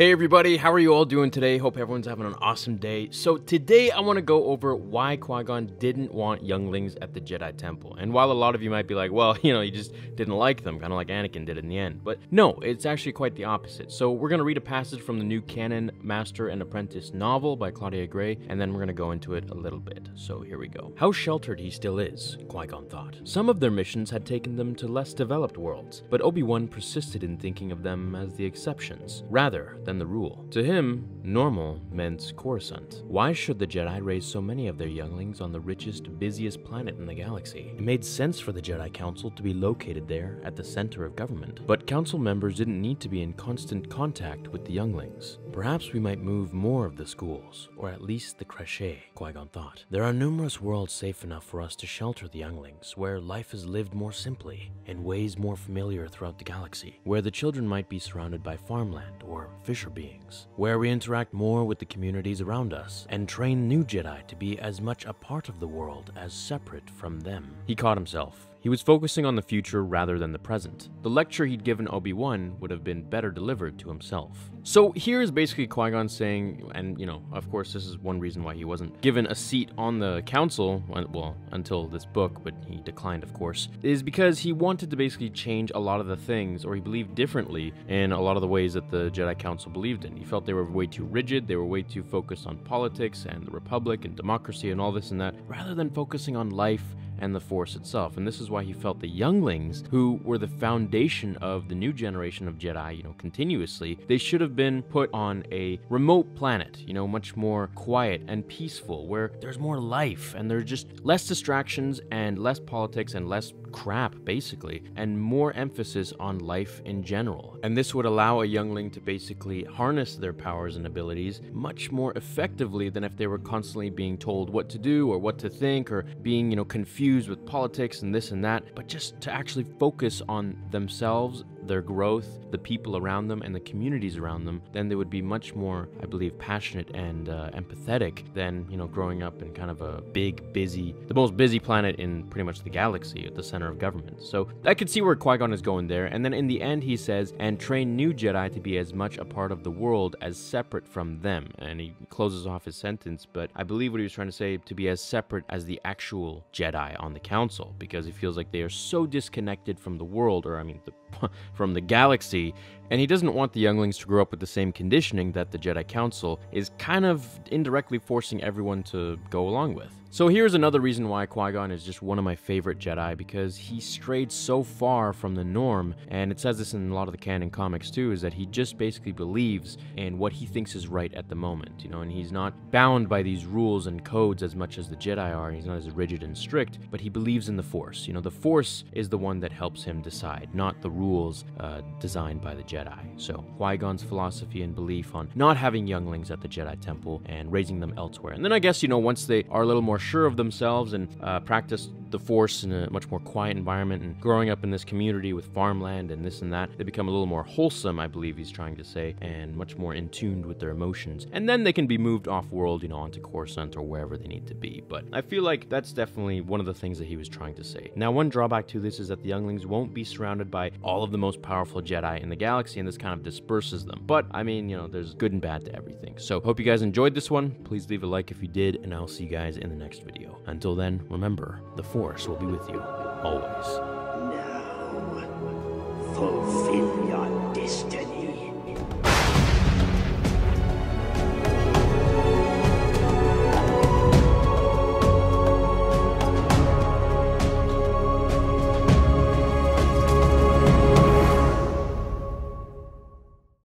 Hey everybody, how are you all doing today? Hope everyone's having an awesome day. So today I want to go over why Qui-Gon didn't want younglings at the Jedi Temple. And while a lot of you might be like, well, you know, you just didn't like them, kind of like Anakin did in the end. But no, it's actually quite the opposite. So we're going to read a passage from the new canon Master and Apprentice novel by Claudia Gray, and then we're going to go into it a little bit. So here we go. How sheltered he still is, Qui-Gon thought. Some of their missions had taken them to less developed worlds, but Obi-Wan persisted in thinking of them as the exceptions, rather than the rule. To him, normal meant Coruscant. Why should the Jedi raise so many of their younglings on the richest, busiest planet in the galaxy? It made sense for the Jedi Council to be located there at the center of government. But Council members didn't need to be in constant contact with the younglings. Perhaps we might move more of the schools, or at least the creche, Qui-Gon thought. There are numerous worlds safe enough for us to shelter the younglings, where life is lived more simply, in ways more familiar throughout the galaxy, where the children might be surrounded by farmland or fisher beings, where we interact more with the communities around us, and train new Jedi to be as much a part of the world as separate from them. He caught himself. He was focusing on the future rather than the present. The lecture he'd given Obi-Wan would have been better delivered to himself. So here is basically Qui-Gon saying, and you know, of course this is one reason why he wasn't given a seat on the council, well, until this book, but he declined of course, is because he wanted to basically change a lot of the things, or he believed differently in a lot of the ways that the Jedi Council believed in. He felt they were way too rigid, they were way too focused on politics and the Republic and democracy and all this and that, rather than focusing on life and the Force itself. And this is why he felt the younglings, who were the foundation of the new generation of Jedi, you know, continuously, they should have been put on a remote planet, you know, much more quiet and peaceful, where there's more life and there's just less distractions and less politics and less crap, basically, and more emphasis on life in general. And this would allow a youngling to basically harness their powers and abilities much more effectively than if they were constantly being told what to do or what to think or being, you know, confused with politics and this and that, but just to actually focus on themselves their growth, the people around them, and the communities around them, then they would be much more, I believe, passionate and uh, empathetic than, you know, growing up in kind of a big, busy, the most busy planet in pretty much the galaxy at the center of government. So I could see where Qui Gon is going there. And then in the end, he says, and train new Jedi to be as much a part of the world as separate from them. And he closes off his sentence, but I believe what he was trying to say to be as separate as the actual Jedi on the council, because he feels like they are so disconnected from the world, or I mean, the from the galaxy, and he doesn't want the younglings to grow up with the same conditioning that the Jedi Council is kind of indirectly forcing everyone to go along with. So here's another reason why Qui-Gon is just one of my favorite Jedi, because he strayed so far from the norm, and it says this in a lot of the canon comics too, is that he just basically believes in what he thinks is right at the moment, you know, and he's not bound by these rules and codes as much as the Jedi are, and he's not as rigid and strict, but he believes in the Force. You know, the Force is the one that helps him decide, not the rules uh, designed by the Jedi. So Qui-Gon's philosophy and belief on not having younglings at the Jedi Temple and raising them elsewhere. And then I guess, you know, once they are a little more sure of themselves and uh, practice the Force in a much more quiet environment and growing up in this community with farmland and this and that, they become a little more wholesome, I believe he's trying to say, and much more in tune with their emotions. And then they can be moved off world, you know, onto Coruscant or wherever they need to be. But I feel like that's definitely one of the things that he was trying to say. Now, one drawback to this is that the younglings won't be surrounded by all of the most powerful Jedi in the galaxy, and this kind of disperses them. But I mean, you know, there's good and bad to everything. So, hope you guys enjoyed this one. Please leave a like if you did, and I'll see you guys in the next video. Until then, remember, the Force Force will be with you, always. Now, fulfill your